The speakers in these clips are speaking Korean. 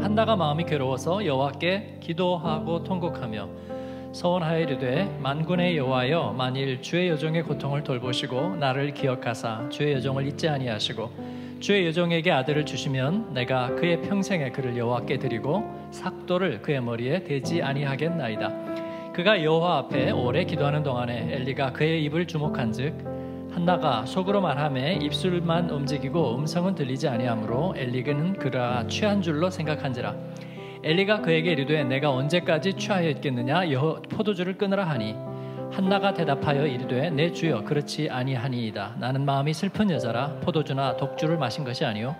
한나가 마음이 괴로워서 여호와께 기도하고 통곡하며 서원하여 이르되 만군의 여호와여 만일 주의 여종의 고통을 돌보시고 나를 기억하사 주의 여종을 잊지 아니하시고 주의 여종에게 아들을 주시면 내가 그의 평생에 그를 여호와께 드리고 삭도를 그의 머리에 대지 아니하겠나이다. 그가 여호와 앞에 오래 기도하는 동안에 엘리가 그의 입을 주목한즉 한나가 속으로 말하며 입술만 움직이고 음성은 들리지 아니하므로 엘리는 그가 취한 줄로 생각한지라. 엘리가 그에게 이르되 내가 언제까지 취하여 있겠느냐? 여호 포도주를 끊으라 하니. 한나가 대답하여 이르되 내 주여 그렇지 아니하니이다. 나는 마음이 슬픈 여자라 포도주나 독주를 마신 것이 아니요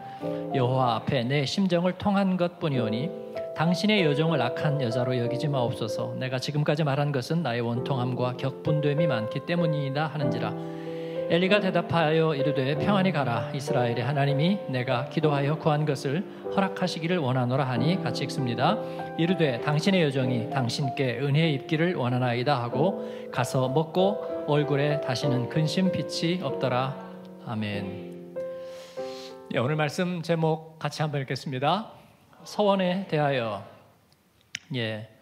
여호와 앞에 내 심정을 통한 것뿐이오니 당신의 여종을 악한 여자로 여기지 마옵소서. 내가 지금까지 말한 것은 나의 원통함과 격분됨이 많기 때문이다 하는지라 엘리가 대답하여 이르되 평안히 가라 이스라엘의 하나님이 내가 기도하여 구한 것을 허락하시기를 원하노라 하니 같이 읽습니다. 이르되 당신의 여정이 당신께 은혜 입기를 원하나이다 하고 가서 먹고 얼굴에 다시는 근심 빛이 없더라. 아멘. 예, 오늘 말씀 제목 같이 한번 읽겠습니다. 서원에 대하여 예.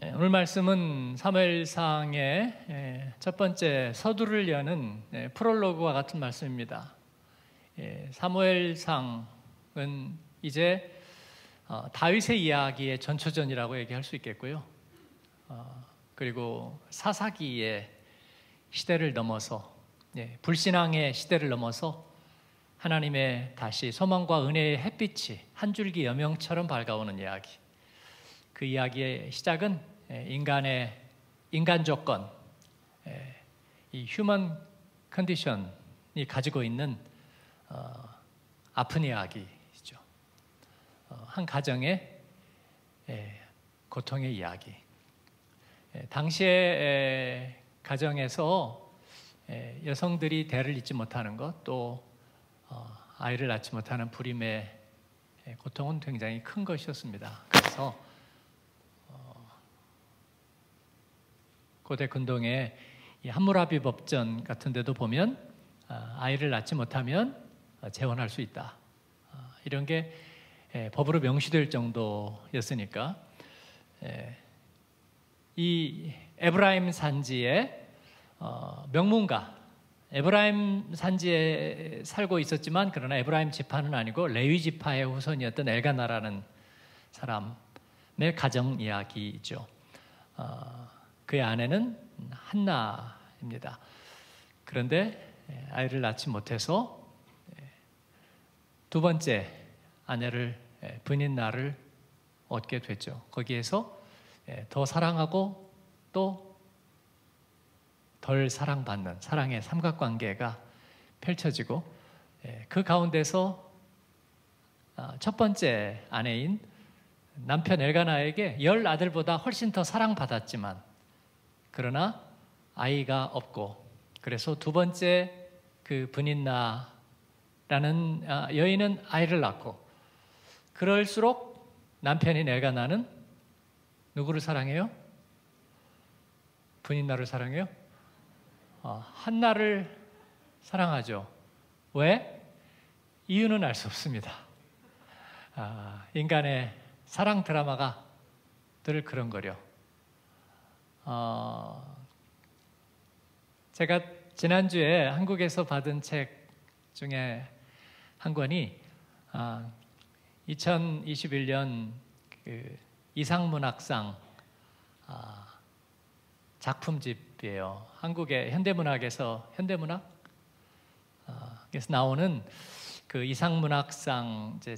예, 오늘 말씀은 사무엘상의 예, 첫 번째 서두를 여는 예, 프롤로그와 같은 말씀입니다. 사무엘상은 이제 어, 다윗의 이야기의 전초전이라고 얘기할 수 있겠고요. 어, 그리고 사사기의 시대를 넘어서 불신앙의 시대를 넘어서 하나님의 다시 소망과 은혜의 햇빛이 한 줄기 여명처럼 밝아오는 이야기. 그 이야기의 시작은 인간의 인간 조건, 이 휴먼 컨디션이 가지고 있는 어, 아픈 이야기죠. 어, 한 가정의 고통의 이야기. 당시의 가정에서 여성들이 대를 잇지 못하는 것, 또 어, 아이를 낳지 못하는 불임의 고통은 굉장히 큰 것이었습니다. 그래서 고대 근동의 함무라비 법전 같은 데도 보면 아, 아이를 낳지 못하면 재혼할 수 있다. 아, 이런 게 법으로 명시될 정도였으니까 이 에브라임 산지의 어, 명문가 에브라임 산지에 살고 있었지만 그러나 에브라임 지파는 아니고 레위 지파의 후손이었던 엘가나라는 사람의 가정 이야기죠. 어, 그의 아내는 한나입니다. 그런데 아이를 낳지 못해서 두 번째 아내를 분인 나를 얻게 됐죠. 거기에서 더 사랑하고 또 덜 사랑받는 사랑의 삼각관계가 펼쳐지고 그 가운데서 아, 첫 번째 아내인 남편 엘가나에게 열 아들보다 훨씬 더 사랑받았지만 그러나 아이가 없고 그래서 두 번째 그 분인나라는 아, 여인은 아이를 낳고 그럴수록 남편인 엘가나는 누구를 사랑해요? 분인나를 사랑해요? 어, 한나를 사랑하죠. 왜? 이유는 알 수 없습니다. 아, 인간의 사랑 드라마가 늘 그런 거려. 어, 제가 지난주에 한국에서 받은 책 중에 한 권이 어, 2021년 그 이상문학상 어, 작품집이에요. 한국의 현대문학에서 현대문학 어, 에서 나오는 그 이상문학상 이제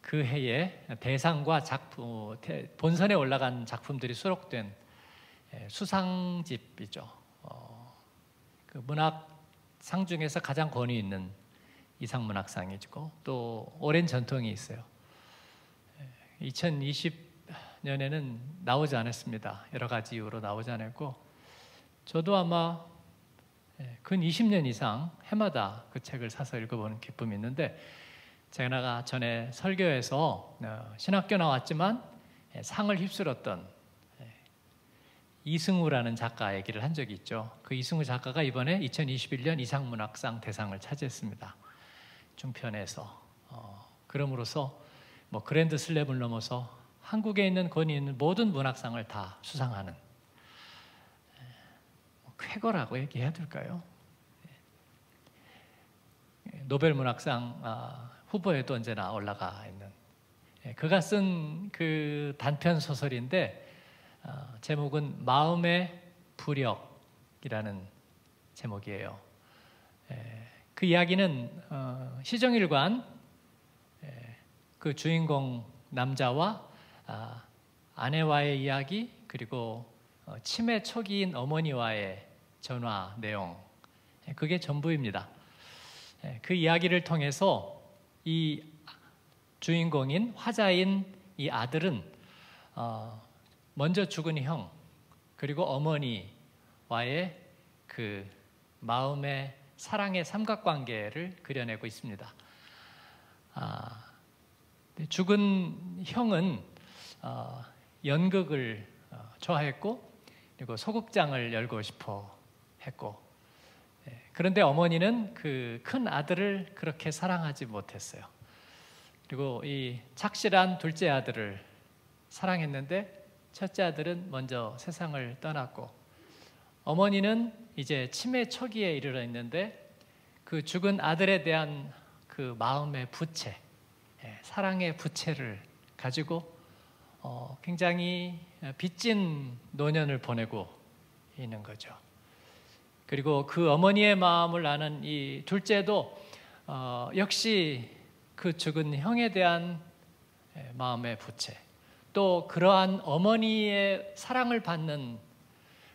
그 해에 대상과 작품 본선에 올라간 작품들이 수록된 예, 수상집이죠. 어, 그 문학상 중에서 가장 권위 있는 이상문학상이고 또 오랜 전통이 있어요. 2020년에는 예, 나오지 않았습니다. 여러 가지 이유로 나오지 않았고 저도 아마 예, 근 20년 이상 해마다 그 책을 사서 읽어보는 기쁨이 있는데 제가 전에 설교에서 어, 신학교 나왔지만 상을 휩쓸었던 이승우라는 작가 얘기를 한 적이 있죠. 그 이승우 작가가 이번에 2021년 이상문학상 대상을 차지했습니다. 중편에서 어, 그럼으로써 뭐 그랜드 슬램을 넘어서 한국에 있는 권위 있는 모든 문학상을 다 수상하는 뭐 쾌거라고 얘기해야 될까요? 노벨 문학상 아, 후보에도 언제나 올라가 있는 예, 그가 쓴 그 단편 소설인데 아, 제목은 마음의 부력이라는 제목이에요. 예, 그 이야기는 어, 시정일관 예, 그 주인공 남자와 아, 아내와의 이야기 그리고 어, 치매 초기인 어머니와의 전화 내용 그게 전부입니다. 그 이야기를 통해서 이 주인공인 화자인 이 아들은 어, 먼저 죽은 형 그리고 어머니와의 그 마음의 사랑의 삼각관계를 그려내고 있습니다. 아, 죽은 형은 어, 연극을 어, 좋아했고 그리고 소극장을 열고 싶어 했고 예, 그런데 어머니는 그 큰 아들을 그렇게 사랑하지 못했어요. 그리고 이 착실한 둘째 아들을 사랑했는데 첫째 아들은 먼저 세상을 떠났고 어머니는 이제 치매 초기에 이르러 있는데 그 죽은 아들에 대한 그 마음의 부채, 예, 사랑의 부채를 가지고 어, 굉장히 빚진 노년을 보내고 있는 거죠. 그리고 그 어머니의 마음을 아는 이 둘째도 어, 역시 그 죽은 형에 대한 마음의 부채, 또 그러한 어머니의 사랑을 받는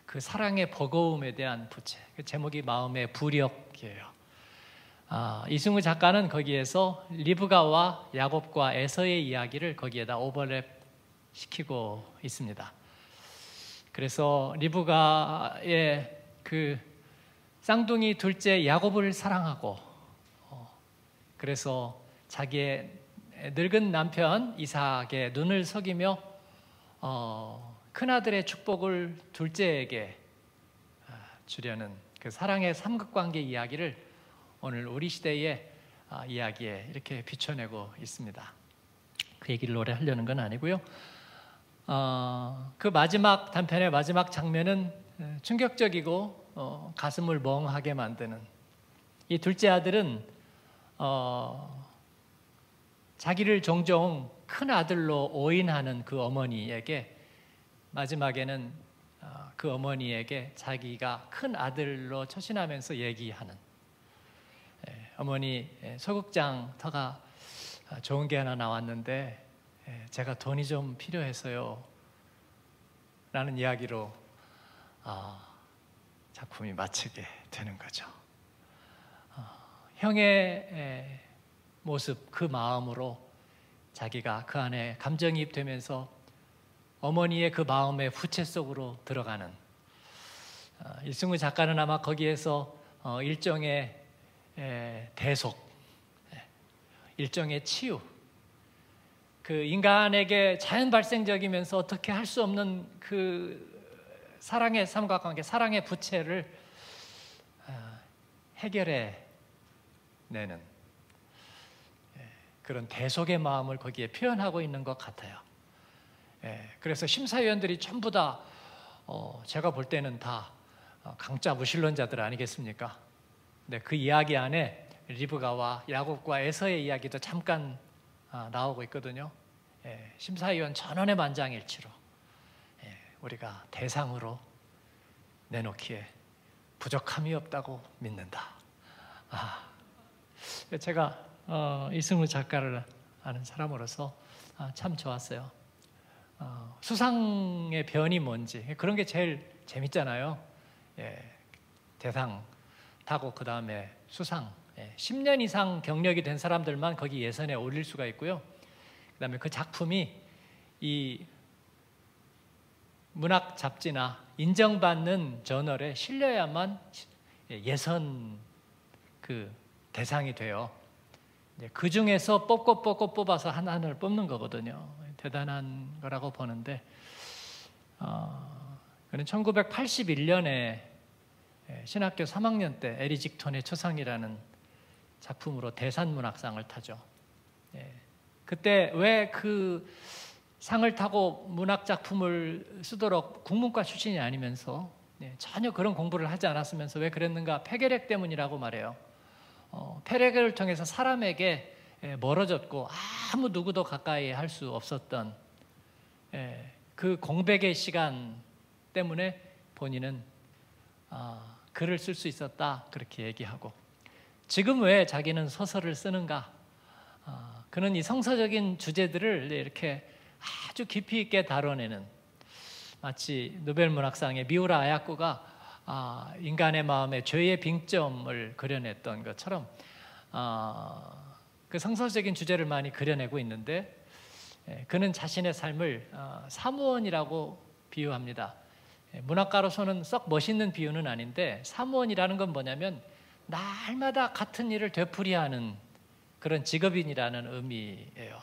그 사랑의 버거움에 대한 부채. 그 제목이 마음의 부력이에요. 아, 이승우 작가는 거기에서 리브가와 야곱과 에서의 이야기를 거기에다 오버랩 시키고 있습니다. 그래서 리브가의 그 쌍둥이 둘째 야곱을 사랑하고 어, 그래서 자기의 늙은 남편 이삭의 눈을 속이며 어, 큰아들의 축복을 둘째에게 아, 주려는 그 사랑의 삼각관계 이야기를 오늘 우리 시대의 아, 이야기에 이렇게 비춰내고 있습니다. 그 얘기를 오래 하려는 건 아니고요. 어, 그 마지막 단편의 마지막 장면은 충격적이고 어, 가슴을 멍하게 만드는 이 둘째 아들은 어, 자기를 종종 큰 아들로 오인하는 그 어머니에게 마지막에는 어, 그 어머니에게 자기가 큰 아들로 처신하면서 얘기하는 예, 어머니 예, 소극장 터가 아, 좋은 게 하나 나왔는데 예, 제가 돈이 좀 필요해서요 라는 이야기로 아, 작품이 마치게 되는 거죠. 어, 형의 모습, 그 마음으로 자기가 그 안에 감정이입되면서 어머니의 그 마음의 후체 속으로 들어가는 어, 일승우 작가는 아마 거기에서 어, 일종의 대속, 일종의 치유, 그 인간에게 자연 발생적이면서 어떻게 할 수 없는 그 사랑의 삼각관계, 사랑의 부채를 어, 해결해 내는 그런 대속의 마음을 거기에 표현하고 있는 것 같아요. 예, 그래서 심사위원들이 전부 다 어, 제가 볼 때는 다 어, 강자 무신론자들 아니겠습니까? 네, 그 이야기 안에 리브가와 야곱과 에서의 이야기도 잠깐 아, 나오고 있거든요. 예, 심사위원 전원의 만장일치로 예, 우리가 대상으로 내놓기에 부족함이 없다고 믿는다. 아, 제가 어, 이승우 작가를 아는 사람으로서 아, 참 좋았어요. 어, 수상의 변이 뭔지 그런 게 제일 재밌잖아요. 예, 대상 타고 그 다음에 수상. 예, 10년 이상 경력이 된 사람들만 거기 예선에 올릴 수가 있고요. 그 다음에 그 작품이 이 문학 잡지나 인정받는 저널에 실려야만 예, 예선 그 대상이 돼요. 그 중에서 뽑고 뽑고 뽑아서 하나를 뽑는 거거든요. 대단한 거라고 보는데 어, 그는 1981년에 신학교 3학년 때 에리직톤의 초상이라는 작품으로 대산문학상을 타죠. 예, 그때 왜 그 상을 타고 문학 작품을 쓰도록 국문과 출신이 아니면서 네, 전혀 그런 공부를 하지 않았으면서 왜 그랬는가? 폐결핵 때문이라고 말해요. 어, 폐결핵을 통해서 사람에게 예, 멀어졌고 아무 누구도 가까이 할 수 없었던 예, 그 공백의 시간 때문에 본인은 아, 글을 쓸 수 있었다 그렇게 얘기하고 지금 왜 자기는 소설을 쓰는가? 아, 그는 이 성서적인 주제들을 이렇게 아주 깊이 있게 다뤄내는 마치 노벨 문학상의 미우라 아야코가 아, 인간의 마음에 죄의 빙점을 그려냈던 것처럼 아, 그 성서적인 주제를 많이 그려내고 있는데 예, 그는 자신의 삶을 어, 사무원이라고 비유합니다. 예, 문학가로서는 썩 멋있는 비유는 아닌데 사무원이라는 건 뭐냐면 날마다 같은 일을 되풀이하는 그런 직업인이라는 의미예요.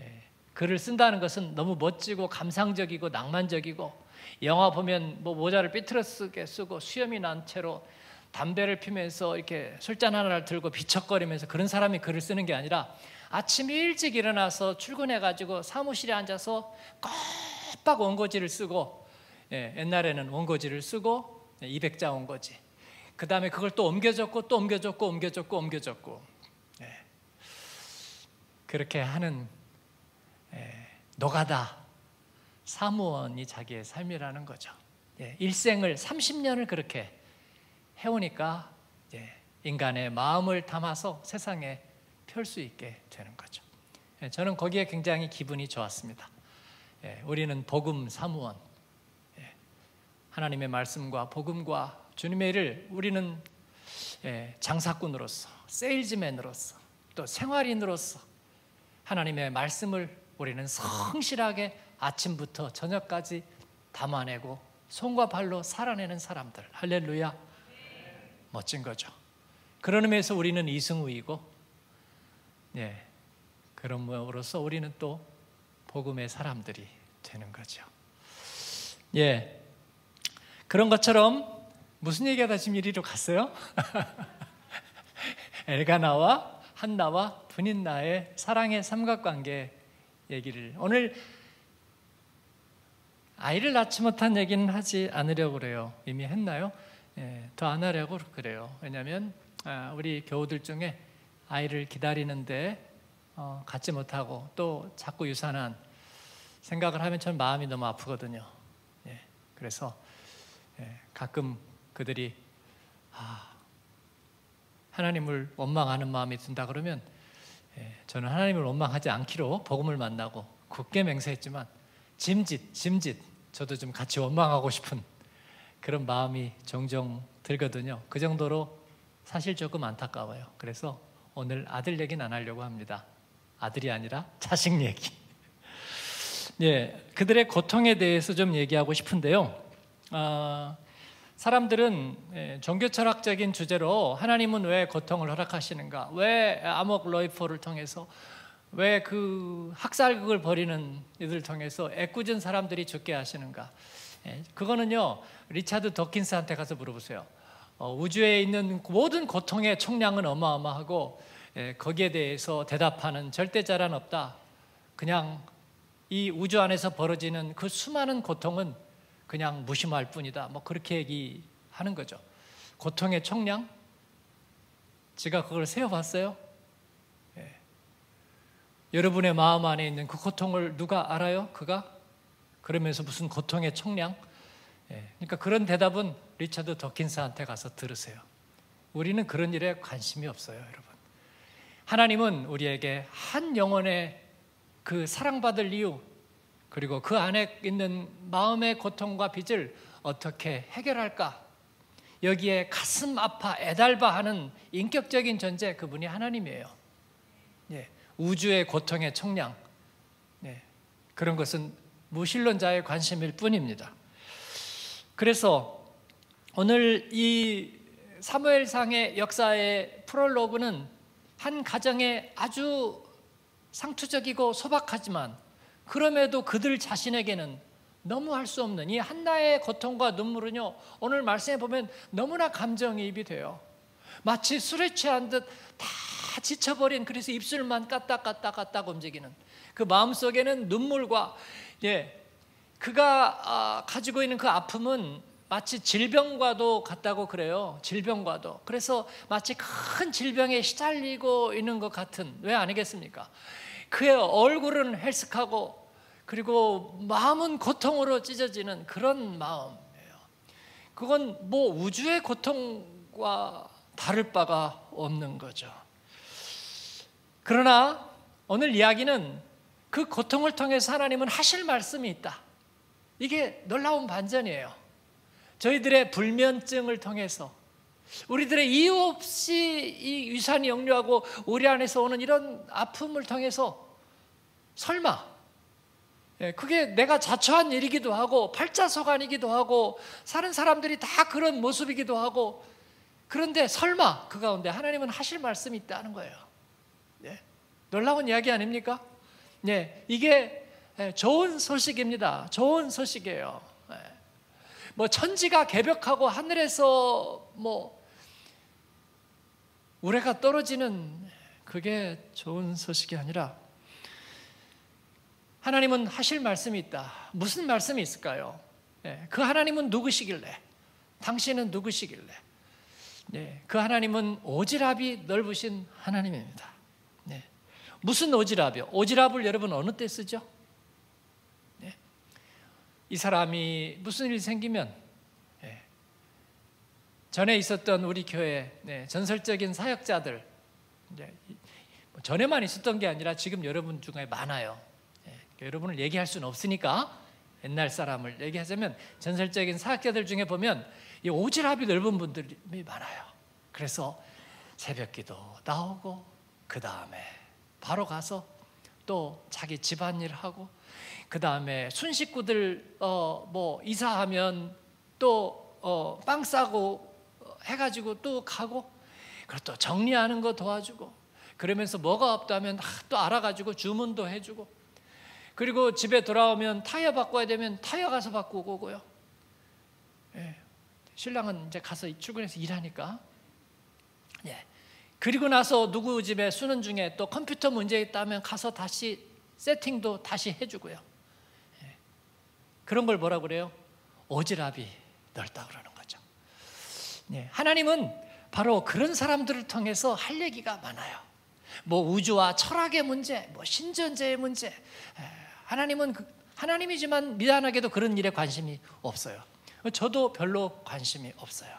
예, 글을 쓴다는 것은 너무 멋지고 감상적이고 낭만적이고 영화 보면 뭐 모자를 삐뚤어 쓰게 쓰고 수염이 난 채로 담배를 피면서 이렇게 술잔 하나를 들고 비척거리면서 그런 사람이 글을 쓰는 게 아니라 아침 일찍 일어나서 출근해 가지고 사무실에 앉아서 깜빡 원고지를 쓰고 예, 옛날에는 원고지를 쓰고 200자 원고지. 그 다음에 그걸 또 옮겨줬고 또 옮겨줬고 옮겨줬고 옮겨줬고 예. 그렇게 하는 예, 노가다 사무원이 자기의 삶이라는 거죠. 예, 일생을 30년을 그렇게 해오니까 예, 인간의 마음을 담아서 세상에 펼 수 있게 되는 거죠. 예, 저는 거기에 굉장히 기분이 좋았습니다. 예, 우리는 복음 사무원, 예, 하나님의 말씀과 복음과 주님의 일을 우리는 장사꾼으로서, 세일즈맨으로서, 또 생활인으로서 하나님의 말씀을 우리는 성실하게 아침부터 저녁까지 담아내고 손과 발로 살아내는 사람들. 할렐루야. 멋진 거죠. 그런 의미에서 우리는 이승우이고 예. 그런 모으로서 우리는 또 복음의 사람들이 되는 거죠. 예. 그런 것처럼 무슨 얘기하다 지금 이리로 갔어요? 엘가나와 한나와 분인나의 사랑의 삼각관계 얘기를 오늘 아이를 낳지 못한 얘기는 하지 않으려고 그래요. 이미 했나요? 예, 더 안 하려고 그래요. 왜냐하면 아, 우리 교우들 중에 아이를 기다리는데 어, 갖지 못하고 또 자꾸 유산한 생각을 하면 전 마음이 너무 아프거든요. 예, 그래서 예, 가끔 그들이 아, 하나님을 원망하는 마음이 든다 그러면 예, 저는 하나님을 원망하지 않기로 복음을 만나고 굳게 맹세했지만 짐짓 짐짓 저도 좀 같이 원망하고 싶은 그런 마음이 종종 들거든요. 그 정도로 사실 조금 안타까워요. 그래서 오늘 아들 얘기는 안 하려고 합니다. 아들이 아니라 자식 얘기. 예, 그들의 고통에 대해서 좀 얘기하고 싶은데요. 아, 사람들은 예, 종교 철학적인 주제로 하나님은 왜 고통을 허락하시는가? 왜 암흑 로이포를 통해서 왜 그 학살극을 벌이는 이들을 통해서 애꿎은 사람들이 죽게 하시는가? 예, 그거는요 리차드 더킨스한테 가서 물어보세요. 어, 우주에 있는 모든 고통의 총량은 어마어마하고 예, 거기에 대해서 대답하는 절대자란 없다. 그냥 이 우주 안에서 벌어지는 그 수많은 고통은 그냥 무심할 뿐이다. 뭐 그렇게 얘기하는 거죠. 고통의 총량? 제가 그걸 세어봤어요. 예. 여러분의 마음 안에 있는 그 고통을 누가 알아요? 그가? 그러면서 무슨 고통의 총량? 예. 그러니까 그런 대답은 리차드 더킨스한테 가서 들으세요. 우리는 그런 일에 관심이 없어요, 여러분. 하나님은 우리에게 한 영혼의 그 사랑받을 이유 그리고 그 안에 있는 마음의 고통과 빚을 어떻게 해결할까? 여기에 가슴 아파 애달바 하는 인격적인 존재 그분이 하나님이에요. 예, 우주의 고통의 총량 예, 그런 것은 무신론자의 관심일 뿐입니다. 그래서 오늘 이 사무엘상의 역사의 프롤로그는 한 가정에 아주 상투적이고 소박하지만 그럼에도 그들 자신에게는 너무 할 수 없는 이 한나의 고통과 눈물은요 오늘 말씀해 보면 너무나 감정이입이 돼요. 마치 술에 취한 듯다 다 지쳐버린 그래서 입술만 까딱까딱까딱 움직이는 그 마음 속에는 눈물과 예 그가 아, 가지고 있는 그 아픔은 마치 질병과도 같다고 그래요. 질병과도. 그래서 마치 큰 질병에 시달리고 있는 것 같은 왜 아니겠습니까? 그의 얼굴은 헬쓱하고 그리고 마음은 고통으로 찢어지는 그런 마음이에요. 그건 뭐 우주의 고통과 다를 바가 없는 거죠. 그러나 오늘 이야기는 그 고통을 통해서 하나님은 하실 말씀이 있다. 이게 놀라운 반전이에요. 저희들의 불면증을 통해서 우리들의 이유 없이 이 위산이 역류하고 우리 안에서 오는 이런 아픔을 통해서 설마 예, 그게 내가 자초한 일이기도 하고 팔자소관이기도 하고 사는 사람들이 다 그런 모습이기도 하고 그런데 설마 그 가운데 하나님은 하실 말씀이 있다는 거예요. 네. 놀라운 이야기 아닙니까? 네, 이게 예, 좋은 소식입니다. 좋은 소식이에요. 네. 뭐 천지가 개벽하고 하늘에서 뭐 우레가 떨어지는 그게 좋은 소식이 아니라 하나님은 하실 말씀이 있다. 무슨 말씀이 있을까요? 네, 그 하나님은 누구시길래? 당신은 누구시길래? 네, 그 하나님은 오지랖이 넓으신 하나님입니다. 네, 무슨 오지랖이요? 오지랖을 여러분 어느 때 쓰죠? 네, 이 사람이 무슨 일이 생기면 네, 전에 있었던 우리 교회 네, 전설적인 사역자들 네, 뭐 전에만 있었던 게 아니라 지금 여러분 중에 많아요. 여러분을 얘기할 수는 없으니까 옛날 사람을 얘기하자면 전설적인 사학자들 중에 보면 이 오지랖이 넓은 분들이 많아요. 그래서 새벽기도 나오고 그 다음에 바로 가서 또 자기 집안일 하고 그 다음에 순식구들 어 뭐 이사하면 또어빵 싸고 해가지고 또 가고 그리고 또 정리하는 거 도와주고 그러면서 뭐가 없다면 또 알아가지고 주문도 해주고 그리고 집에 돌아오면 타이어 바꿔야 되면 타이어 가서 바꾸고 오고요. 예. 신랑은 이제 가서 출근해서 일하니까. 예. 그리고 나서 누구 집에 수는 중에 또 컴퓨터 문제 있다면 가서 다시 세팅도 다시 해주고요. 예. 그런 걸 뭐라 그래요? 오지랖이 넓다 그러는 거죠. 예. 하나님은 바로 그런 사람들을 통해서 할 얘기가 많아요. 뭐 우주와 철학의 문제, 뭐 신전제의 문제, 예. 하나님은 그, 하나님이지만 미안하게도 그런 일에 관심이 없어요. 저도 별로 관심이 없어요.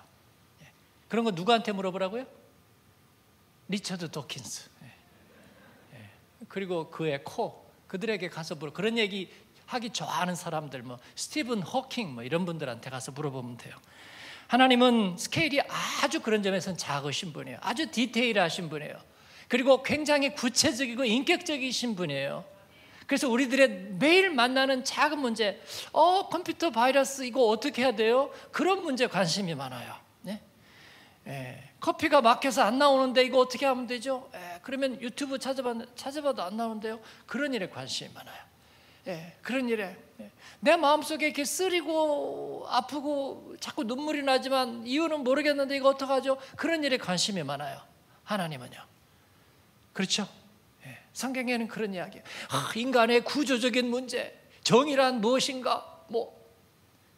예. 그런 거 누구한테 물어보라고요? 리처드 도킨스. 예. 예. 그리고 그의 코 그들에게 가서 물어 그런 얘기 하기 좋아하는 사람들 뭐 스티븐 호킹 뭐 이런 분들한테 가서 물어보면 돼요. 하나님은 스케일이 아주 그런 점에서는 작으신 분이에요. 아주 디테일하신 분이에요. 그리고 굉장히 구체적이고 인격적이신 분이에요. 그래서 우리들의 매일 만나는 작은 문제, 어, 컴퓨터 바이러스 이거 어떻게 해야 돼요? 그런 문제 관심이 많아요. 네? 예, 커피가 막혀서 안 나오는데 이거 어떻게 하면 되죠? 예, 그러면 유튜브 찾아봐, 찾아봐도 안 나오는데요? 그런 일에 관심이 많아요. 예, 그런 일에. 예. 내 마음속에 이렇게 쓰리고 아프고 자꾸 눈물이 나지만 이유는 모르겠는데 이거 어떡하죠? 그런 일에 관심이 많아요. 하나님은요. 그렇죠? 성경에는 그런 이야기예요. 아, 인간의 구조적인 문제, 정의란 무엇인가? 뭐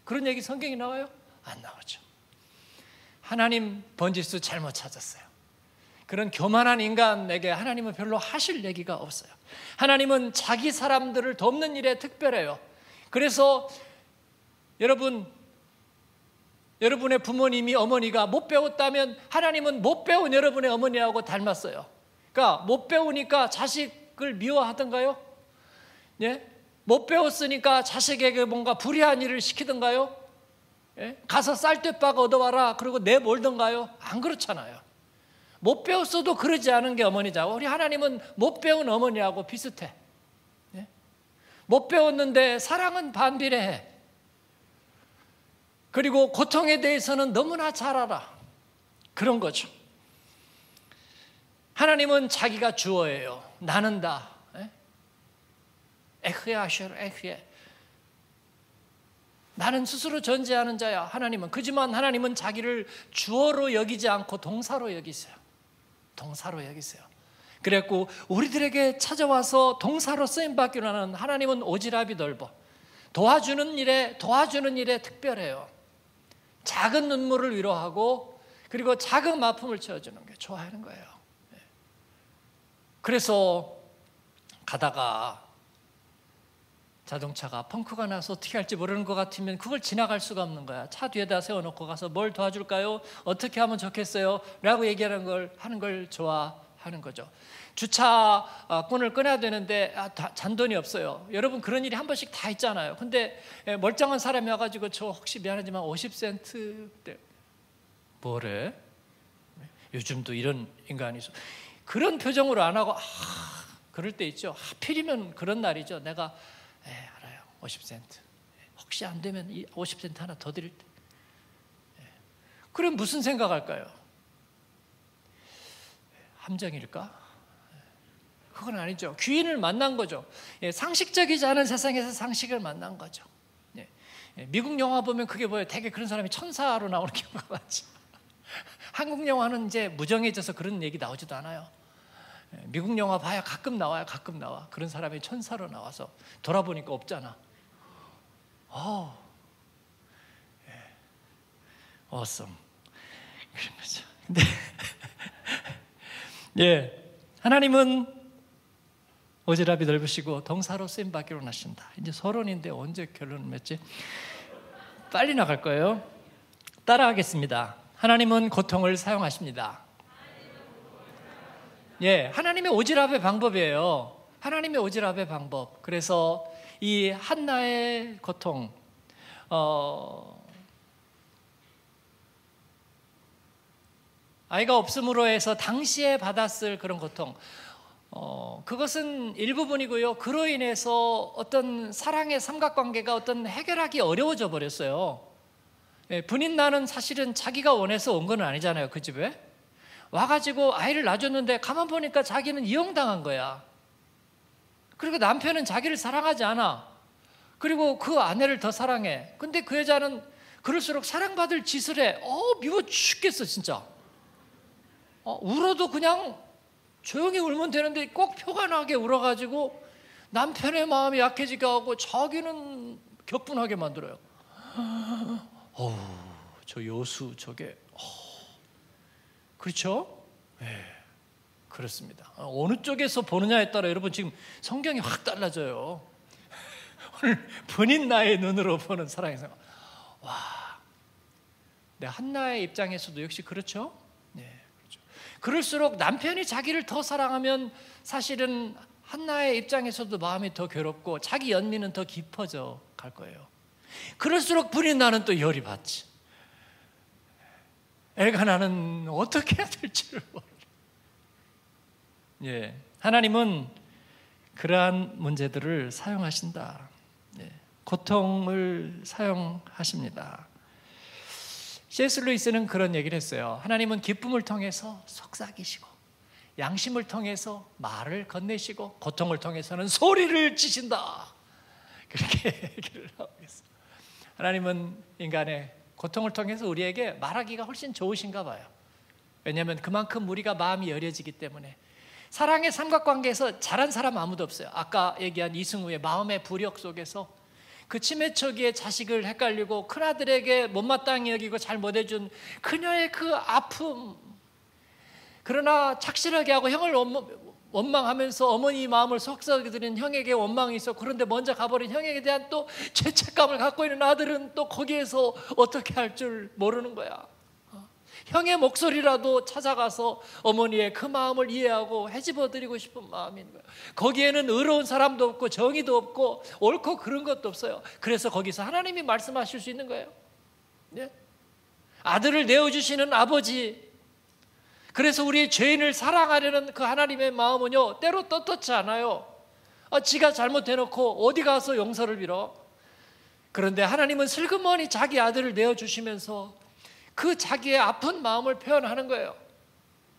그런 얘기 성경에 나와요? 안 나오죠. 하나님 번지수 잘못 찾았어요. 그런 교만한 인간에게 하나님은 별로 하실 얘기가 없어요. 하나님은 자기 사람들을 돕는 일에 특별해요. 그래서 여러분 여러분의 부모님이 어머니가 못 배웠다면 하나님은 못 배운 여러분의 어머니하고 닮았어요. 그러니까 못 배우니까 자식을 미워하던가요? 예? 못 배웠으니까 자식에게 뭔가 불의한 일을 시키던가요? 예? 가서 쌀뜨박 얻어와라 그리고 내몰던가요? 안 그렇잖아요. 못 배웠어도 그러지 않은 게 어머니자. 우리 하나님은 못 배운 어머니하고 비슷해. 예? 못 배웠는데 사랑은 반비례해. 그리고 고통에 대해서는 너무나 잘 알아. 그런 거죠. 하나님은 자기가 주어예요. 나는 다. 에흐에 아셔르 에흐에. 나는 스스로 존재하는 자야. 하나님은 그지만 하나님은 자기를 주어로 여기지 않고 동사로 여기세요. 동사로 여기세요. 그랬고 우리들에게 찾아와서 동사로 쓰임 받기로 하는 하나님은 오지랖이 넓어 도와주는 일에 도와주는 일에 특별해요. 작은 눈물을 위로하고 그리고 작은 아픔을 채워주는 게 좋아하는 거예요. 예. 그래서 가다가 자동차가 펑크가 나서 어떻게 할지 모르는 것 같으면 그걸 지나갈 수가 없는 거야. 차 뒤에다 세워놓고 가서 뭘 도와줄까요? 어떻게 하면 좋겠어요? 라고 얘기하는 걸 하는 걸 좋아하는 거죠. 주차권을 끊어야 되는데 아, 잔돈이 없어요. 여러분 그런 일이 한 번씩 다 있잖아요. 근데 예, 멀쩡한 사람이 와가지고 저 혹시 미안하지만 50센트 뭐래? 요즘도 이런 인간이 있어. 그런 표정으로 안 하고 아, 그럴 때 있죠. 하필이면 그런 날이죠. 내가 예, 알아요. 50센트. 혹시 안 되면 50센트 하나 더 드릴 때. 예. 그럼 무슨 생각할까요? 함정일까? 그건 아니죠. 귀인을 만난 거죠. 예, 상식적이지 않은 세상에서 상식을 만난 거죠. 예, 예, 미국 영화 보면 그게 뭐예요? 되게 그런 사람이 천사로 나오는 경우가 많죠. 한국 영화는 이제 무정해져서 그런 얘기 나오지도 않아요. 예, 미국 영화 봐야 가끔 나와요. 가끔 나와. 그런 사람이 천사로 나와서 돌아보니까 없잖아. 어, 예, awesome. 그런 거죠. 근데 예, 하나님은 어지랖이 넓으시고 동사로 쓰임 받기로 나신다. 이제 서론인데 언제 결론을 맺지? 빨리 나갈 거예요. 따라하겠습니다. 하나님은 고통을 사용하십니다. 예, 하나님의 오지랖의 방법이에요. 하나님의 오지랖의 방법. 그래서 이 한나의 고통, 어, 아이가 없음으로 해서 당시에 받았을 그런 고통, 어, 그것은 일부분이고요. 그로 인해서 어떤 사랑의 삼각관계가 어떤 해결하기 어려워져 버렸어요. 예, 분인 나는 사실은 자기가 원해서 온 건 아니잖아요. 그 집에. 와가지고 아이를 낳아줬는데 가만 보니까 자기는 이용당한 거야. 그리고 남편은 자기를 사랑하지 않아. 그리고 그 아내를 더 사랑해. 근데 그 여자는 그럴수록 사랑받을 짓을 해. 어, 미워 죽겠어, 진짜. 어, 울어도 그냥 조용히 울면 되는데 꼭 표가 나게 울어가지고 남편의 마음이 약해지게 하고 자기는 격분하게 만들어요. 어우, 저 여수 저게 어, 그렇죠? 네, 그렇습니다. 어느 쪽에서 보느냐에 따라 여러분 지금 성경이 확 달라져요. 오늘 본인 나의 눈으로 보는 사랑의 생각. 와, 내 한나의 입장에서도 역시 그렇죠? 그럴수록 남편이 자기를 더 사랑하면 사실은 한나의 입장에서도 마음이 더 괴롭고 자기 연민은 더 깊어져 갈 거예요. 그럴수록 불이 나는 또 열이 받지. 애가 나는 어떻게 해야 될지를 몰라. 예, 하나님은 그러한 문제들을 사용하신다. 예, 고통을 사용하십니다. C.S. 루이스는 그런 얘기를 했어요. 하나님은 기쁨을 통해서 속삭이시고 양심을 통해서 말을 건네시고 고통을 통해서는 소리를 지신다. 그렇게 얘기를 하고 있어요. 하나님은 인간의 고통을 통해서 우리에게 말하기가 훨씬 좋으신가 봐요. 왜냐하면 그만큼 우리가 마음이 여려지기 때문에 사랑의 삼각관계에서 잘한 사람 아무도 없어요. 아까 얘기한 이승우의 마음의 부력 속에서 그 치매초기에 자식을 헷갈리고 큰아들에게 못마땅히 여기고 잘 못해준 그녀의 그 아픔 그러나 착실하게 하고 형을 원망하면서 어머니 마음을 속삭이드린 형에게 원망이 있어 그런데 먼저 가버린 형에게 대한 또 죄책감을 갖고 있는 아들은 또 거기에서 어떻게 할 줄 모르는 거야 형의 목소리라도 찾아가서 어머니의 그 마음을 이해하고 해집어 드리고 싶은 마음인 거예요. 거기에는 의로운 사람도 없고 정의도 없고 옳고 그런 것도 없어요. 그래서 거기서 하나님이 말씀하실 수 있는 거예요. 네? 아들을 내어주시는 아버지. 그래서 우리 죄인을 사랑하려는 그 하나님의 마음은요, 때로 떳떳지 않아요. 아, 지가 잘못해놓고 어디 가서 용서를 빌어. 그런데 하나님은 슬그머니 자기 아들을 내어주시면서 그 자기의 아픈 마음을 표현하는 거예요.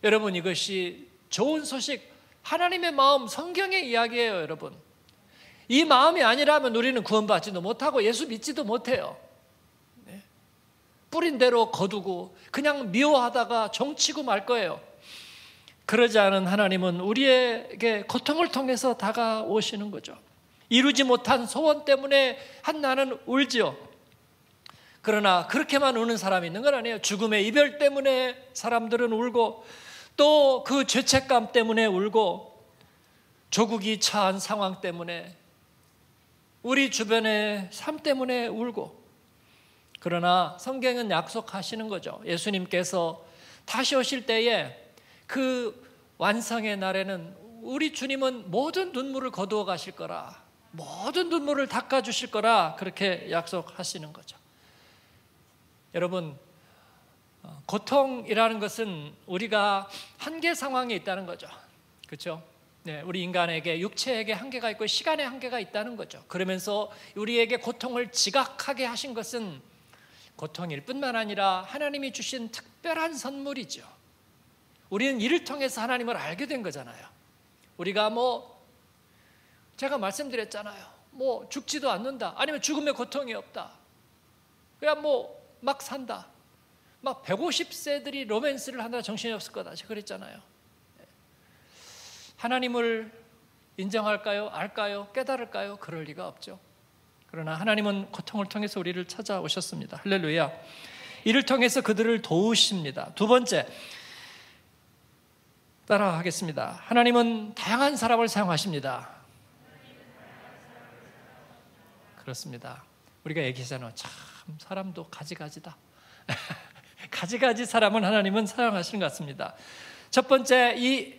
여러분 이것이 좋은 소식, 하나님의 마음, 성경의 이야기예요, 여러분. 이 마음이 아니라면 우리는 구원받지도 못하고 예수 믿지도 못해요. 네. 뿌린 대로 거두고 그냥 미워하다가 정치고 말 거예요. 그러지 않은 하나님은 우리에게 고통을 통해서 다가오시는 거죠. 이루지 못한 소원 때문에 한나는 울지요. 그러나 그렇게만 우는 사람이 있는 건 아니에요. 죽음의 이별 때문에 사람들은 울고 또 그 죄책감 때문에 울고 조국이 처한 상황 때문에 우리 주변의 삶 때문에 울고 그러나 성경은 약속하시는 거죠. 예수님께서 다시 오실 때에 그 완성의 날에는 우리 주님은 모든 눈물을 거두어 가실 거라. 모든 눈물을 닦아 주실 거라 그렇게 약속하시는 거죠. 여러분 어, 고통이라는 것은 우리가 한계 상황에 있다는 거죠. 그렇죠? 네, 우리 인간에게 육체에게 한계가 있고 시간의 한계가 있다는 거죠. 그러면서 우리에게 고통을 지각하게 하신 것은 고통일 뿐만 아니라 하나님이 주신 특별한 선물이죠. 우리는 이를 통해서 하나님을 알게 된 거잖아요. 우리가 뭐 제가 말씀드렸잖아요. 뭐 죽지도 않는다. 아니면 죽음의 고통이 없다. 그냥 뭐 막 산다. 막 150세들이 로맨스를 한다 정신이 없을 거다. 제가 그랬잖아요. 하나님을 인정할까요? 알까요? 깨달을까요? 그럴 리가 없죠. 그러나 하나님은 고통을 통해서 우리를 찾아오셨습니다. 할렐루야. 이를 통해서 그들을 도우십니다. 두 번째, 따라 하겠습니다. 하나님은 다양한 사람을 사용하십니다. 그렇습니다. 우리가 얘기하잖아요. 참 사람도 가지가지다. 가지가지 사람은 하나님은 사용하시는 것 같습니다. 첫 번째 이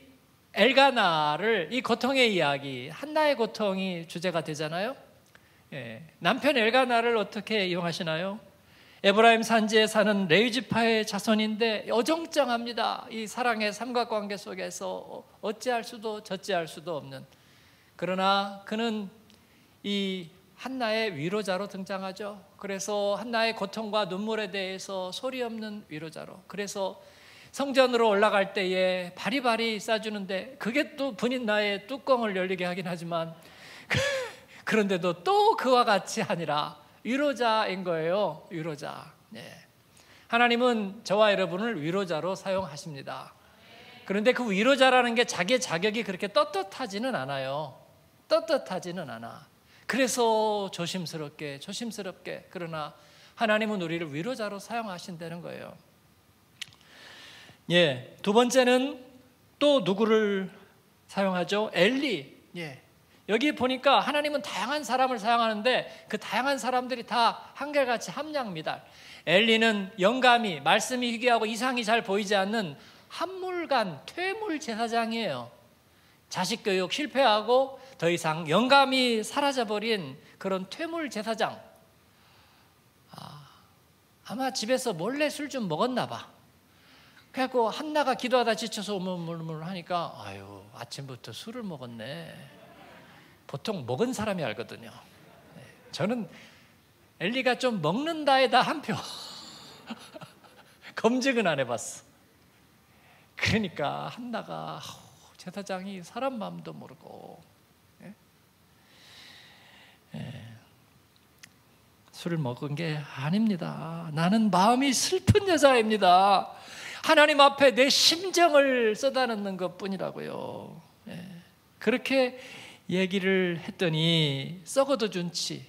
엘가나를 이 고통의 이야기 한나의 고통이 주제가 되잖아요. 예, 남편 엘가나를 어떻게 이용하시나요? 에브라임 산지에 사는 레위지파의 자손인데 어정쩡합니다. 이 사랑의 삼각관계 속에서 어찌할 수도 저찌할 수도 없는 그러나 그는 이 한나의 위로자로 등장하죠. 그래서 한나의 고통과 눈물에 대해서 소리 없는 위로자로. 그래서 성전으로 올라갈 때에 바리바리 싸주는데 그게 또 분인 나의 뚜껑을 열리게 하긴 하지만 그런데도 또 그와 같이 아니라 위로자인 거예요. 위로자. 네. 하나님은 저와 여러분을 위로자로 사용하십니다. 그런데 그 위로자라는 게 자기의 자격이 그렇게 떳떳하지는 않아요. 떳떳하지는 않아. 그래서 조심스럽게, 조심스럽게, 그러나 하나님은 우리를 위로자로 사용하신다는 거예요. 예. 두 번째는 또 누구를 사용하죠? 엘리. 예. 여기 보니까 하나님은 다양한 사람을 사용하는데 그 다양한 사람들이 다 한결같이 함량입니다. 엘리는 영감이 말씀이 희귀하고 이상이 잘 보이지 않는 한물간 퇴물 제사장이에요. 자식 교육 실패하고 더 이상 영감이 사라져버린 그런 퇴물 제사장. 아, 마 집에서 몰래 술 좀 먹었나 봐. 그래갖고 한나가 기도하다 지쳐서 우물우물 하니까 아유 아침부터 술을 먹었네. 보통 먹은 사람이 알거든요. 네, 저는 엘리가 좀 먹는다에다 한 표. 검증은 안 해봤어. 그러니까 한나가 제사장이 사람 마음도 모르고 예? 예. 술을 먹은 게 아닙니다. 나는 마음이 슬픈 여자입니다. 하나님 앞에 내 심정을 쏟아놓는 것 뿐이라고요. 예. 그렇게 얘기를 했더니 썩어도 준치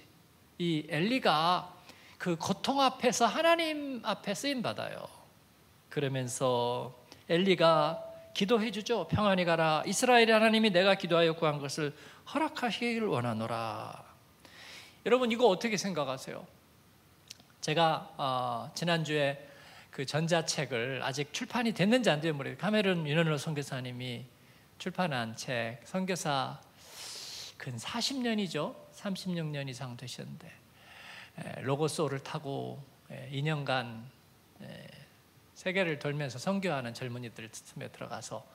이 엘리가 그 고통 앞에서 하나님 앞에 쓰임 받아요. 그러면서 엘리가 기도해 주죠. 평안히 가라. 이스라엘 하나님이 내가 기도하여 구한 것을 허락하시기를 원하노라. 여러분 이거 어떻게 생각하세요? 제가 어, 지난주에 그 전자책을 아직 출판이 됐는지 안 됐는지 모르겠어요. 카메룬 윤원로 선교사님이 출판한 책 선교사 근 40년이죠. 36년 이상 되셨는데 로고소를 타고 2년간 세계를 돌면서 선교하는 젊은이들 틈에 들어가서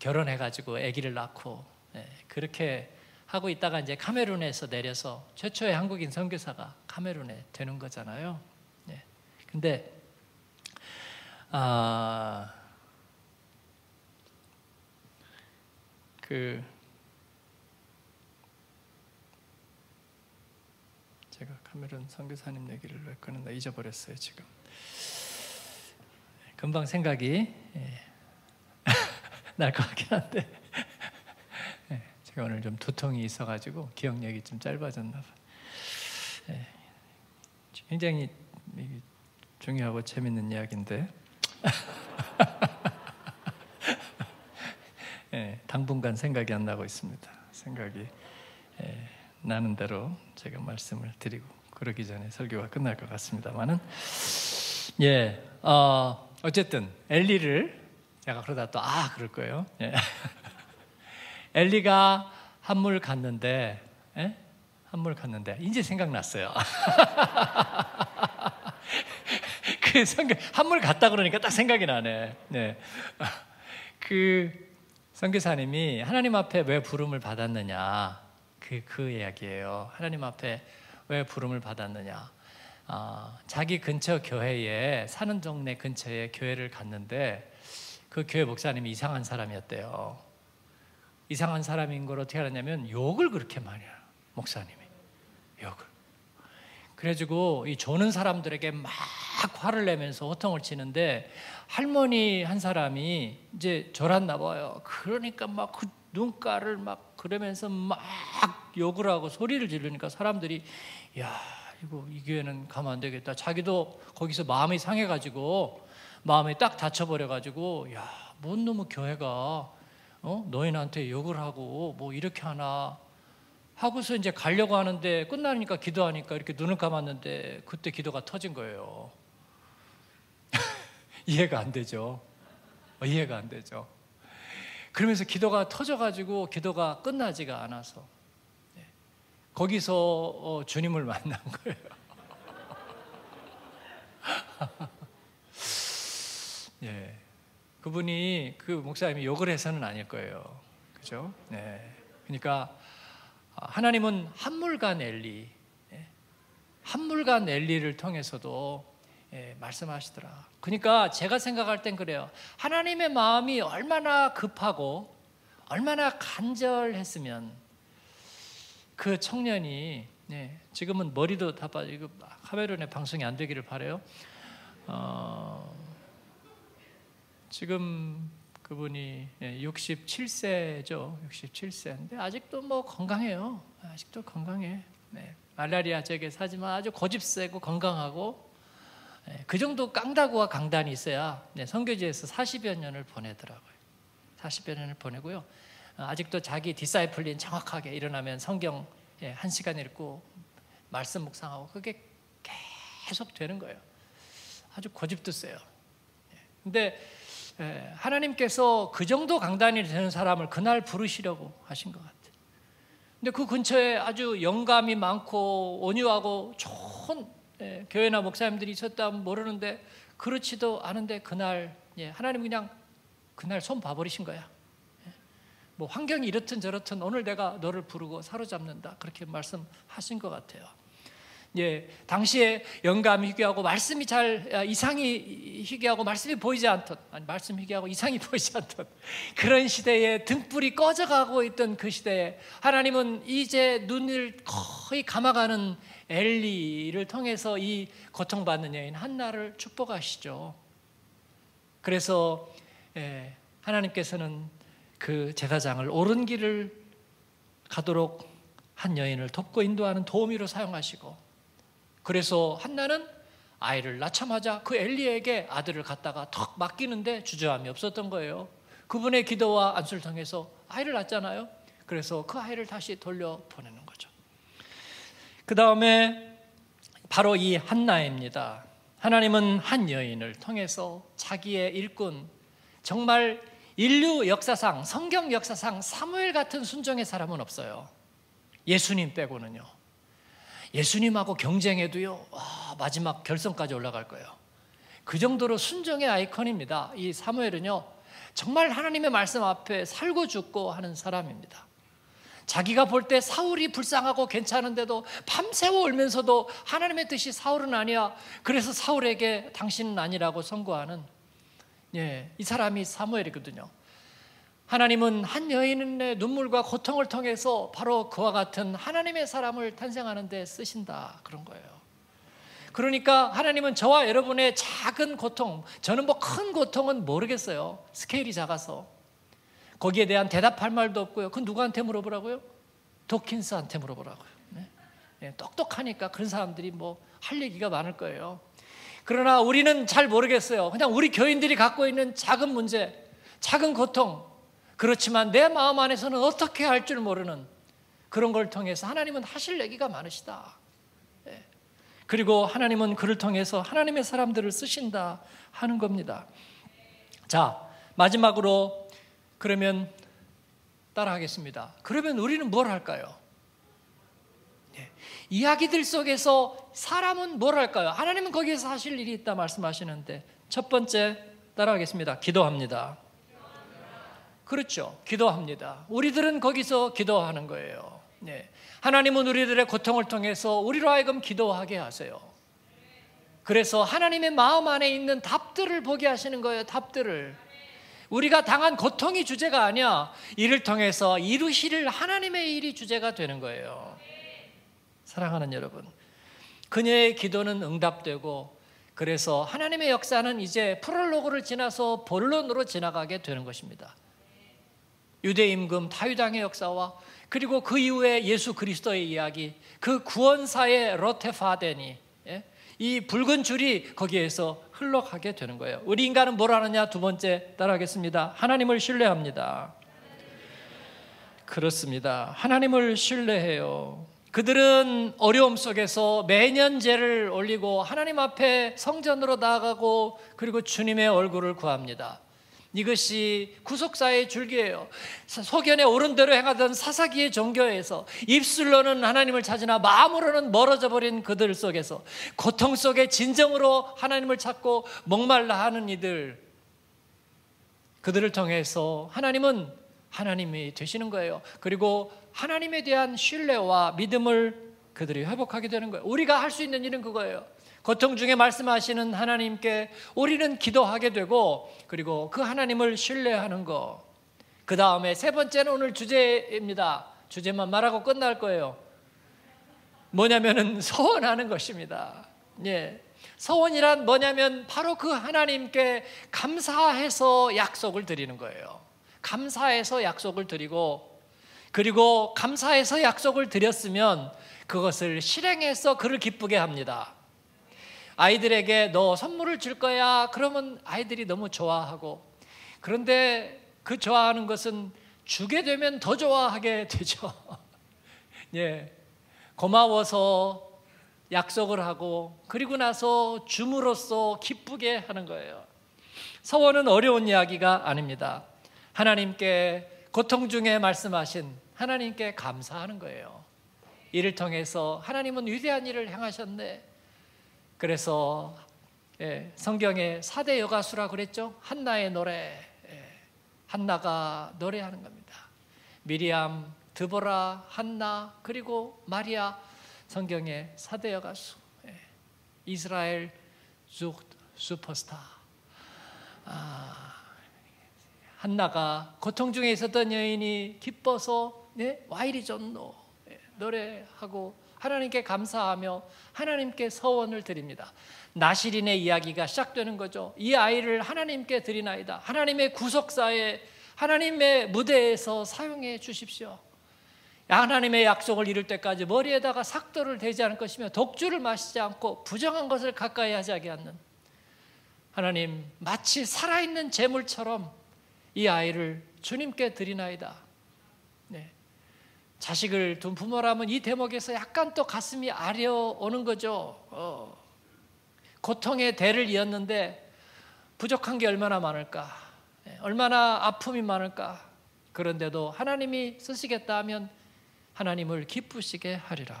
결혼해 가지고 아기를 낳고 그렇게 하고 있다가 이제 카메룬에서 내려서 최초의 한국인 선교사가 카메룬에 되는 거잖아요. 네. 근데 아, 그 제가 카메론 선교사님 얘기를 왜 꺼냈나 잊어버렸어요 지금. 금방 생각이 예. 날것 같긴 한데 네, 제가 오늘 좀 두통이 있어가지고 기억력이 좀 짧아졌나 봐. 네, 굉장히 중요하고 재밌는 이야기인데 네, 당분간 생각이 안 나고 있습니다. 생각이 예, 나는 대로 제가 말씀을 드리고 그러기 전에 설교가 끝날 것 같습니다만은 예 어, 어쨌든 엘리를 제가 그러다 또 아 그럴 거예요. 예. 엘리가 한물 갔는데 예? 한물 갔는데 이제 생각났어요. 그 생각 한물 갔다 그러니까 딱 생각이 나네. 네. 그 선교사님이 하나님 앞에 왜 부름을 받았느냐 그, 그 이야기예요. 하나님 앞에 왜 부름을 받았느냐. 아, 자기 근처 교회에 사는 동네 근처에 교회를 갔는데 그 교회 목사님이 이상한 사람이었대요. 이상한 사람인 걸 어떻게 알았냐면 욕을 그렇게 많이 해요. 목사님이 욕을. 그래가지고 이 조는 사람들에게 막 화를 내면서 호통을 치는데 할머니 한 사람이 이제 졸았나 봐요. 그러니까 막 그 눈가를 막 그러면서 막 욕을 하고 소리를 지르니까 사람들이 야 이거 이 교회는 가면 안 되겠다. 자기도 거기서 마음이 상해가지고 마음이 딱 다쳐버려가지고 야뭔 놈의 교회가 어 너희한테 욕을 하고 뭐 이렇게 하나 하고서 이제 가려고 하는데 끝나니까 기도하니까 이렇게 눈을 감았는데 그때 기도가 터진 거예요. 이해가 안 되죠. 어, 이해가 안 되죠. 그러면서 기도가 터져가지고 기도가 끝나지가 않아서 네. 거기서 어, 주님을 만난 거예요. 예. 그분이 그 목사님이 욕을 해서는 아닐 거예요. 그죠? 네. 그러니까 하나님은 한물간 엘리, 예. 한물간 엘리를 통해서도 예, 말씀하시더라. 그러니까 제가 생각할 땐 그래요. 하나님의 마음이 얼마나 급하고 얼마나 간절했으면 그 청년이 네, 지금은 머리도 다 빠지고 카메론의 방송이 안 되기를 바래요. 어, 지금 그분이 67세죠. 67세인데 아직도 뭐 건강해요. 아직도 건강해. 네. 말라리아 적에 사지만 아주 고집 세고 건강하고 예, 그 정도 깡다구와 강단이 있어야 선교지에서 40여 년을 보내더라고요. 40여 년을 보내고요. 어, 아직도 자기 디사이플린 정확하게 일어나면 성경 예, 한 시간 읽고 말씀 묵상하고 그게 계속 되는 거예요. 아주 고집도 세요. 예, 근데 하나님께서 그 정도 강단이 되는 사람을 그날 부르시려고 하신 것 같아요. 근데 그 근처에 아주 영감이 많고 온유하고 좋은 예, 교회나 목사님들이 있었다 모르는데 그렇지도 않은데 그날 예, 하나님 그냥 그날 손 봐버리신 거야. 예, 뭐 환경이 이렇든 저렇든 오늘 내가 너를 부르고 사로잡는다 그렇게 말씀하신 것 같아요. 예, 당시에 영감 희귀하고 말씀이 잘 아, 이상이 희귀하고 말씀이 보이지 않던 아니 말씀 희귀하고 이상이 보이지 않던 그런 시대에 등불이 꺼져가고 있던 그 시대에 하나님은 이제 눈을 거의 감아가는 엘리를 통해서 이 고통받는 여인 한나를 축복하시죠. 그래서 예, 하나님께서는 그 제사장을 옳은 길을 가도록 한 여인을 돕고 인도하는 도우미로 사용하시고 그래서 한나는 아이를 낳자마자 그 엘리에게 아들을 갖다가 턱 맡기는데 주저함이 없었던 거예요. 그분의 기도와 안수를 통해서 아이를 낳잖아요. 그래서 그 아이를 다시 돌려 보내는 거죠. 그 다음에 바로 이 한나입니다. 하나님은 한 여인을 통해서 자기의 일꾼, 정말 인류 역사상, 성경 역사상 사무엘 같은 순종의 사람은 없어요. 예수님 빼고는요. 예수님하고 경쟁해도요, 와, 마지막 결선까지 올라갈 거예요. 그 정도로 순종의 아이콘입니다. 이 사무엘은요, 정말 하나님의 말씀 앞에 살고 죽고 하는 사람입니다. 자기가 볼 때 사울이 불쌍하고 괜찮은데도 밤새워 울면서도 하나님의 뜻이 사울은 아니야. 그래서 사울에게 당신은 아니라고 선고하는 예, 이 사람이 사무엘이거든요. 하나님은 한 여인의 눈물과 고통을 통해서 바로 그와 같은 하나님의 사람을 탄생하는 데 쓰신다. 그런 거예요. 그러니까 하나님은 저와 여러분의 작은 고통, 저는 뭐 큰 고통은 모르겠어요. 스케일이 작아서. 거기에 대한 대답할 말도 없고요. 그 누구한테 물어보라고요? 도킨스한테 물어보라고요. 네. 네, 똑똑하니까 그런 사람들이 뭐 할 얘기가 많을 거예요. 그러나 우리는 잘 모르겠어요. 그냥 우리 교인들이 갖고 있는 작은 문제, 작은 고통, 그렇지만 내 마음 안에서는 어떻게 할 줄 모르는 그런 걸 통해서 하나님은 하실 얘기가 많으시다. 네. 그리고 하나님은 그를 통해서 하나님의 사람들을 쓰신다 하는 겁니다. 자, 마지막으로 그러면 따라하겠습니다. 그러면 우리는 뭘 할까요? 네. 이야기들 속에서 사람은 뭘 할까요? 하나님은 거기에서 하실 일이 있다 말씀하시는데 첫 번째 따라하겠습니다. 기도합니다. 그렇죠. 기도합니다. 우리들은 거기서 기도하는 거예요. 네. 하나님은 우리들의 고통을 통해서 우리로 하여금 기도하게 하세요. 그래서 하나님의 마음 안에 있는 답들을 보게 하시는 거예요. 답들을. 우리가 당한 고통이 주제가 아니야. 이를 통해서 이루시를 하나님의 일이 주제가 되는 거예요. 사랑하는 여러분. 그녀의 기도는 응답되고 그래서 하나님의 역사는 이제 프롤로그를 지나서 본론으로 지나가게 되는 것입니다. 유대 임금 다윗왕의 역사와 그리고 그 이후에 예수 그리스도의 이야기, 그 구원사의 로테파데니 예? 이 붉은 줄이 거기에서 흘러가게 되는 거예요. 우리 인간은 뭘 하느냐? 두 번째 따라하겠습니다. 하나님을 신뢰합니다. 그렇습니다. 하나님을 신뢰해요. 그들은 어려움 속에서 매년 제를 올리고 하나님 앞에 성전으로 나아가고 그리고 주님의 얼굴을 구합니다. 이것이 구속사의 줄기예요. 소견에 오른 대로 행하던 사사기의 종교에서 입술로는 하나님을 찾으나 마음으로는 멀어져 버린 그들 속에서 고통 속에 진정으로 하나님을 찾고 목말라 하는 이들 그들을 통해서 하나님은 하나님이 되시는 거예요. 그리고 하나님에 대한 신뢰와 믿음을 그들이 회복하게 되는 거예요. 우리가 할 수 있는 일은 그거예요. 고통 중에 말씀하시는 하나님께 우리는 기도하게 되고 그리고 그 하나님을 신뢰하는 거. 그 다음에 세 번째는 오늘 주제입니다. 주제만 말하고 끝날 거예요. 뭐냐면은 서원하는 것입니다. 예. 서원이란 뭐냐면 바로 그 하나님께 감사해서 약속을 드리는 거예요. 감사해서 약속을 드리고 그리고 감사해서 약속을 드렸으면 그것을 실행해서 그를 기쁘게 합니다. 아이들에게 너 선물을 줄 거야. 그러면 아이들이 너무 좋아하고 그런데 그 좋아하는 것은 주게 되면 더 좋아하게 되죠. 예. 고마워서 약속을 하고 그리고 나서 줌으로써 기쁘게 하는 거예요. 서원은 어려운 이야기가 아닙니다. 하나님께 고통 중에 말씀하신 하나님께 감사하는 거예요. 이를 통해서 하나님은 위대한 일을 행하셨네. 그래서 예, 성경에 4대 여가수라 그랬죠? 한나의 노래. 예, 한나가 노래하는 겁니다. 미리암, 드보라, 한나, 그리고 마리아 성경의 4대 여가수. 예, 이스라엘 주 슈퍼스타. 아, 한나가 고통 중에 있었던 여인이 기뻐서 네? 와이리 존노 예, 노래하고 하나님께 감사하며 하나님께 서원을 드립니다. 나시린의 이야기가 시작되는 거죠. 이 아이를 하나님께 드리나이다. 하나님의 구속사에 하나님의 무대에서 사용해 주십시오. 하나님의 약속을 이룰 때까지 머리에다가 삭도를 대지 않을 것이며 독주를 마시지 않고 부정한 것을 가까이 하지 않는 하나님 마치 살아있는 재물처럼 이 아이를 주님께 드리나이다. 자식을 둔 부모라면 이 대목에서 약간 또 가슴이 아려오는 거죠. 어. 고통의 대를 이었는데 부족한 게 얼마나 많을까? 예, 얼마나 아픔이 많을까? 그런데도 하나님이 쓰시겠다 하면 하나님을 기쁘시게 하리라.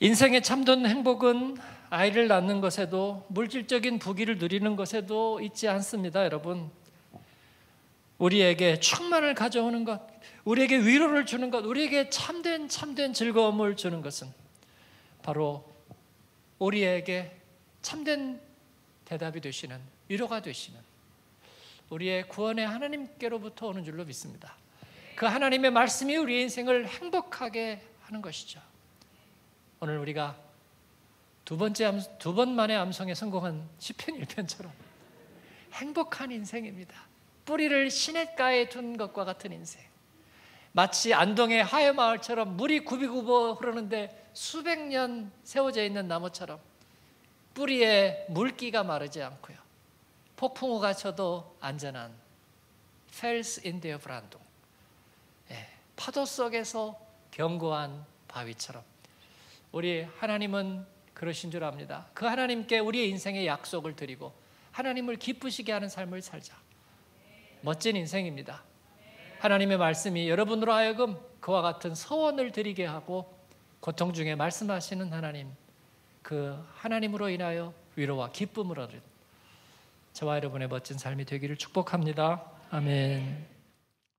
인생의 참된 행복은 아이를 낳는 것에도 물질적인 부귀를 누리는 것에도 있지 않습니다, 여러분. 우리에게 충만을 가져오는 것, 우리에게 위로를 주는 것, 우리에게 참된 참된 즐거움을 주는 것은 바로 우리에게 참된 대답이 되시는 위로가 되시는 우리의 구원의 하나님께로부터 오는 줄로 믿습니다. 그 하나님의 말씀이 우리의 인생을 행복하게 하는 것이죠. 오늘 우리가 두 번째 두번 만에 암송에 성공한 시편 1편처럼 행복한 인생입니다. 뿌리를 시냇가에 둔 것과 같은 인생. 마치 안동의 하회 마을처럼 물이 굽이굽어 흐르는데 수백 년 세워져 있는 나무처럼 뿌리에 물기가 마르지 않고요. 폭풍우가 쳐도 안전한 펠스 인데어 브란동. 예, 파도 속에서 견고한 바위처럼 우리 하나님은 그러신 줄 압니다. 그 하나님께 우리의 인생의 약속을 드리고 하나님을 기쁘시게 하는 삶을 살자. 멋진 인생입니다. 하나님의 말씀이 여러분으로 하여금 그와 같은 서원을 드리게 하고 고통 중에 말씀하시는 하나님 그 하나님으로 인하여 위로와 기쁨을 얻은 저와 여러분의 멋진 삶이 되기를 축복합니다. 아멘.